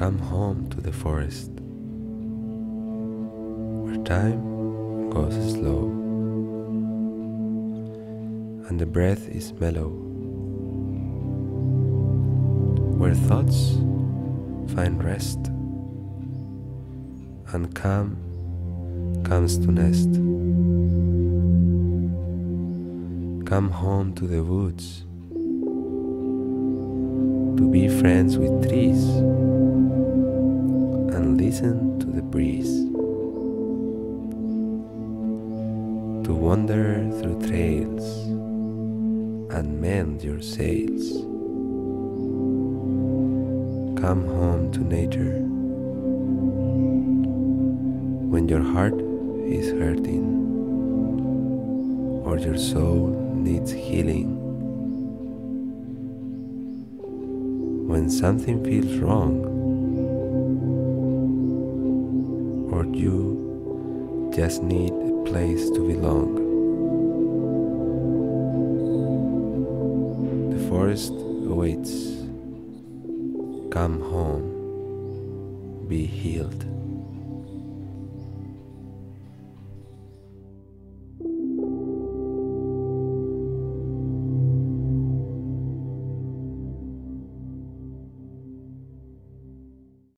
Come home to the forest, where time goes slow and the breath is mellow, where thoughts find rest and calm comes to nest. Come home to the woods to be friends with trees listen to the breeze. To wander through trails and mend your sails. Come home to nature when your heart is hurting or your soul needs healing. When something feels wrong you just need a place to belong. The forest awaits. Come home, be healed.